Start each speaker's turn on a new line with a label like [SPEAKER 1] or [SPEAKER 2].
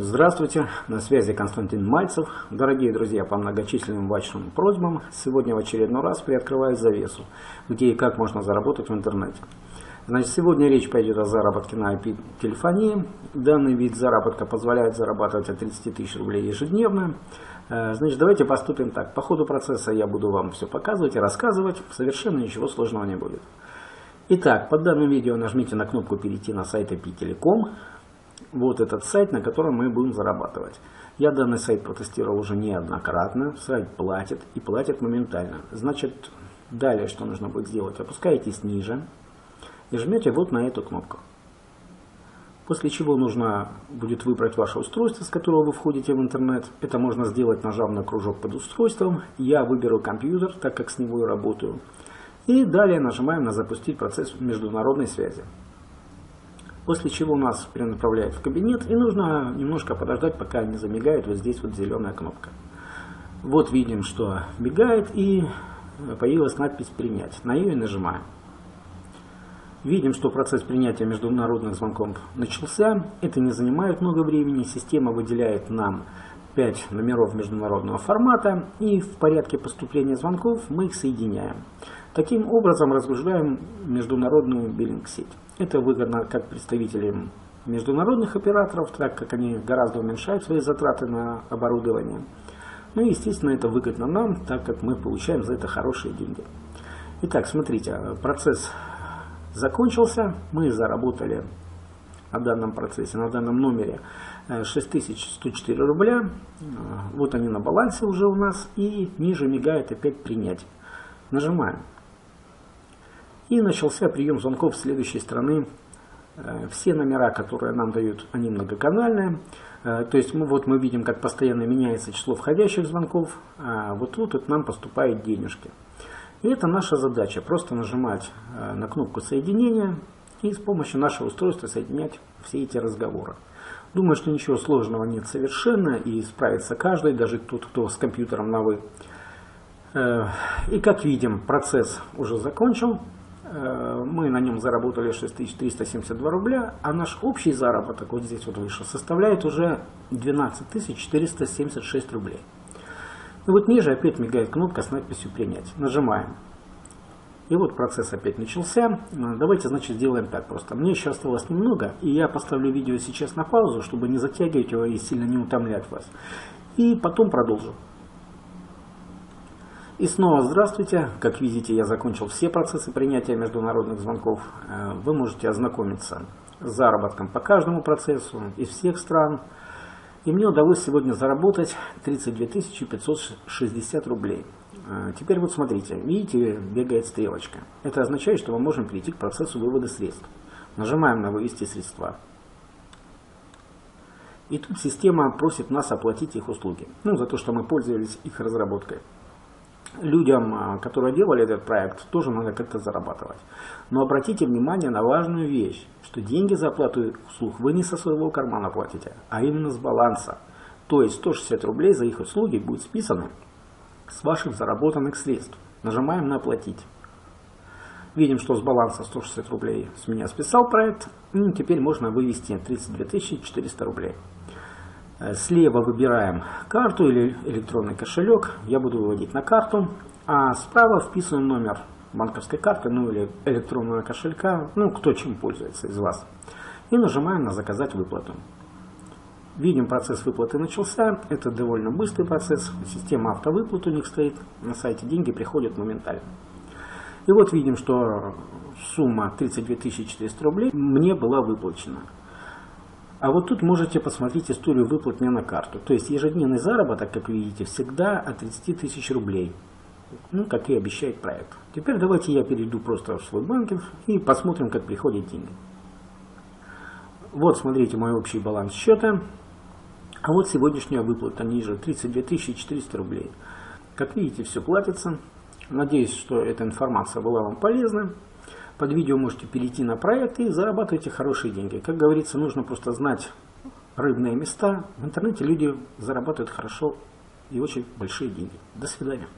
[SPEAKER 1] Здравствуйте, на связи Константин Мальцев. Дорогие друзья, по многочисленным вашим просьбам, сегодня в очередной раз приоткрываю завесу, где и как можно заработать в интернете. Значит, сегодня речь пойдет о заработке на IP-телефонии. Данный вид заработка позволяет зарабатывать от 30 тысяч рублей ежедневно. Э, значит, давайте поступим так. По ходу процесса я буду вам все показывать и рассказывать. Совершенно ничего сложного не будет. Итак, под данным видео нажмите на кнопку «Перейти на сайт IP-Telecom» вот этот сайт, на котором мы будем зарабатывать. Я данный сайт протестировал уже неоднократно. Сайт платит и платит моментально. Значит, далее что нужно будет сделать? Опускаетесь ниже и жмете вот на эту кнопку. После чего нужно будет выбрать ваше устройство, с которого вы входите в интернет. Это можно сделать, нажав на кружок под устройством. Я выберу компьютер, так как с него и работаю. И далее нажимаем на «Запустить процесс международной связи» после чего нас перенаправляют в кабинет, и нужно немножко подождать, пока не замигает вот здесь вот зеленая кнопка. Вот видим, что мигает, и появилась надпись «Принять». На нее нажимаем. Видим, что процесс принятия международных звонков начался. Это не занимает много времени. Система выделяет нам 5 номеров международного формата, и в порядке поступления звонков мы их соединяем. Таким образом разгружаем международную биллинг-сеть. Это выгодно как представителям международных операторов, так как они гораздо уменьшают свои затраты на оборудование. Ну и, естественно, это выгодно нам, так как мы получаем за это хорошие деньги. Итак, смотрите, процесс закончился, мы заработали на данном процессе, на данном номере 6104 рубля. Вот они на балансе уже у нас. И ниже мигает опять принять. Нажимаем. И начался прием звонков следующей стороны. Э, все номера, которые нам дают, они многоканальные. Э, то есть мы, вот мы видим, как постоянно меняется число входящих звонков, а вот тут от нам поступают денежки. И это наша задача, просто нажимать э, на кнопку соединения и с помощью нашего устройства соединять все эти разговоры. Думаю, что ничего сложного нет совершенно и справится каждый, даже тот, кто с компьютером на «вы». И как видим, процесс уже закончен. Э, мы на нем заработали 6372 рубля, а наш общий заработок, вот здесь вот выше, составляет уже 12476 рублей. И вот ниже опять мигает кнопка с надписью «Принять». Нажимаем. И вот процесс опять начался. Давайте, значит, сделаем так просто. Мне еще осталось немного, и я поставлю видео сейчас на паузу, чтобы не затягивать его и сильно не утомлять вас. И потом продолжу. И снова здравствуйте. Как видите, я закончил все процессы принятия международных звонков. Э, вы можете ознакомиться с заработком по каждому процессу из всех стран. И мне удалось сегодня заработать 32 560 рублей. Э, теперь вот смотрите, видите, бегает стрелочка. Это означает, что мы можем перейти к процессу вывода средств. Нажимаем на «Вывести средства». И тут система просит нас оплатить их услуги. Ну, за то, что мы пользовались их разработкой людям, а, которые делали этот проект, тоже надо как-то зарабатывать. Но обратите внимание на важную вещь, что деньги за оплату услуг вы не со своего кармана платите, а именно с баланса. То есть 160 рублей за их услуги будет списаны с ваших заработанных средств. Нажимаем на «Оплатить». Видим, что с баланса 160 рублей с меня списал проект. И теперь можно вывести 32 400 рублей. Э, слева выбираем карту или электронный кошелек. Я буду выводить на карту. А справа вписываем номер банковской карты, ну или электронного кошелька, ну кто чем пользуется из вас. И нажимаем на заказать выплату. Видим, процесс выплаты начался. Это довольно быстрый процесс. Система автовыплат у них стоит на сайте. Деньги приходят моментально. И вот видим, что сумма 32 400 рублей мне была выплачена. А вот тут можете посмотреть историю выплат мне на карту. То есть ежедневный заработок, как видите, всегда от 30 тысяч рублей. Ну, как и обещает проект. Теперь давайте я перейду просто в свой банкинг и посмотрим, как приходят деньги. Вот, смотрите, мой общий баланс счета. А вот сегодняшняя выплата ниже, 32 400 рублей. Как видите, все платится. Надеюсь, что эта информация была вам полезна. Под видео можете перейти на проект и зарабатывайте хорошие деньги. Как говорится, нужно просто знать рыбные места. В интернете люди зарабатывают хорошо и очень большие деньги. До свидания.